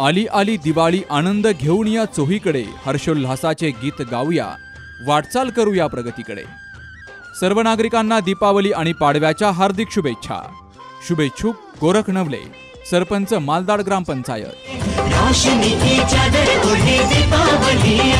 आली आली दिवाळी आनंद घेऊन या चोहीकडे हर्षोल्हासाचे गीत गाऊया वाटचाल करूया प्रगतीकडे. सर्व नागरिकांना दीपावली आणि पाडव्याच्या हार्दिक शुभेच्छा. शुभेच्छुक गोरख नवले सरपंच मालदाड ग्रामपंचायत. दीपावली.